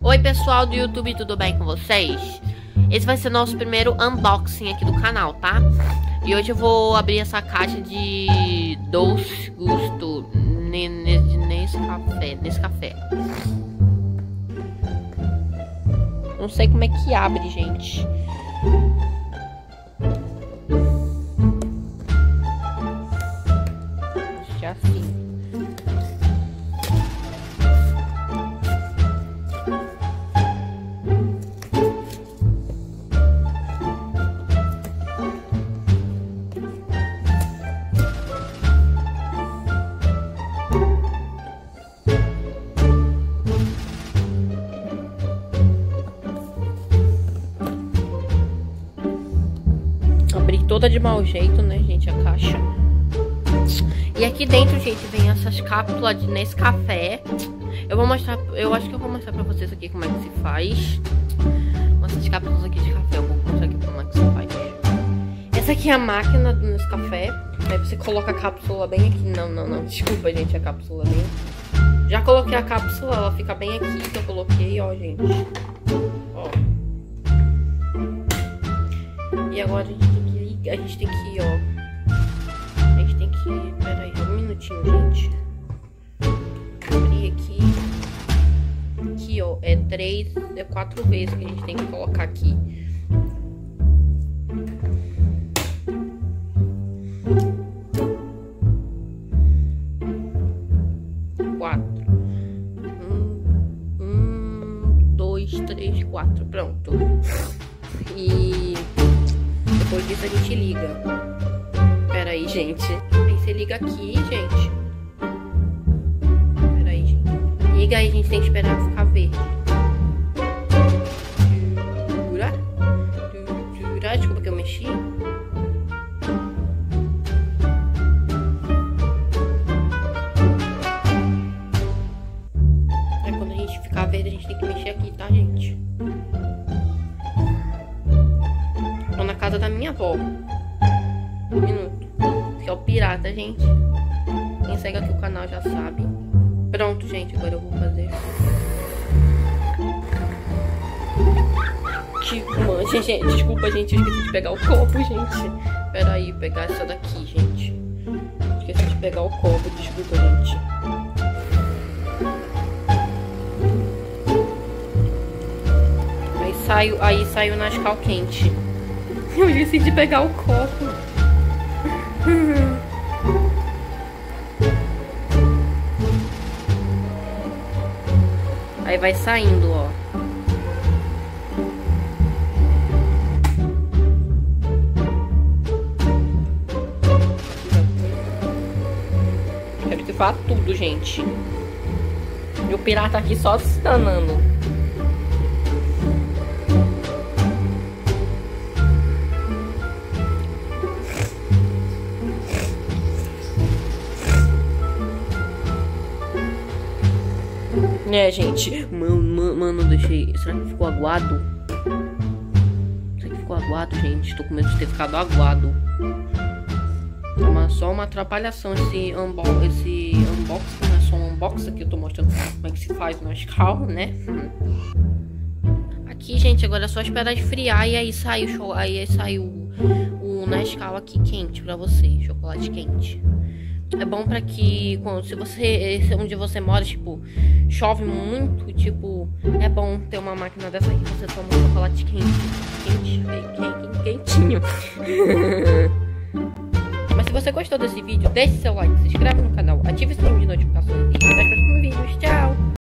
Oi pessoal do YouTube, tudo bem com vocês? Esse vai ser nosso primeiro unboxing aqui do canal, tá? E hoje eu vou abrir essa caixa de doce gusto nesse café, nesse café. Não sei como é que abre, gente. Toda de mau jeito, né, gente, a caixa. E aqui dentro, gente, vem essas cápsulas de Nescafé. Eu vou mostrar, eu acho que eu vou mostrar pra vocês aqui como é que se faz. Essas cápsulas aqui de café, eu vou mostrar aqui como é que se faz. Essa aqui é a máquina do Nescafé. Aí você coloca a cápsula bem aqui. Não, não, não, desculpa, gente, a cápsula bem. Já coloquei a cápsula, ela fica bem aqui que eu coloquei, ó, gente. Ó. E agora a gente a gente tem que, ó. A gente tem que, pera aí, um minutinho, gente. Abrir aqui. Aqui, ó, é três, é quatro vezes que a gente tem que colocar aqui. Quatro. Um, um, dois, três, quatro. Pronto. E depois a gente liga. Pera aí, gente. Aí você liga aqui, gente. Pera aí, gente. Liga aí, a gente tem que esperar ficar verde. Jura? Jura? Desculpa que eu mexi. Aí quando a gente ficar verde, a gente tem que mexer aqui, tá, gente? Casa da minha avó. Um minuto. Que é o pirata, gente. Quem segue aqui o canal já sabe. Pronto, gente. Agora eu vou fazer. Tipo, gente, desculpa, gente. Eu esqueci de pegar o copo, gente. Pera aí, pegar essa daqui, gente. Esqueci de pegar o copo, desculpa, gente. Aí saiu, aí saiu Nescau quente. Eu esqueci de pegar o copo. Aí vai saindo, ó. Quero que vá tudo, gente. E o pirata aqui só se danando. É, gente. Mano, mano, deixei. Será que ficou aguado? Será que ficou aguado, gente? Tô com medo de ter ficado aguado. É uma, só uma atrapalhação esse, unbo esse unboxing, né? Só um unboxing aqui. Eu tô mostrando como é que se faz na escala, né? Aqui, gente, agora é só esperar esfriar e aí sai o show. Aí sai o, o Nescau aqui quente pra você. Chocolate quente. É bom pra que, quando, se você, onde você mora, tipo, chove muito, tipo, é bom ter uma máquina dessa que você toma um chocolate quente, quente, quente quentinho. Mas se você gostou desse vídeo, deixe seu like, se inscreve no canal, ative o sininho de notificações e até o próximo vídeo. Tchau!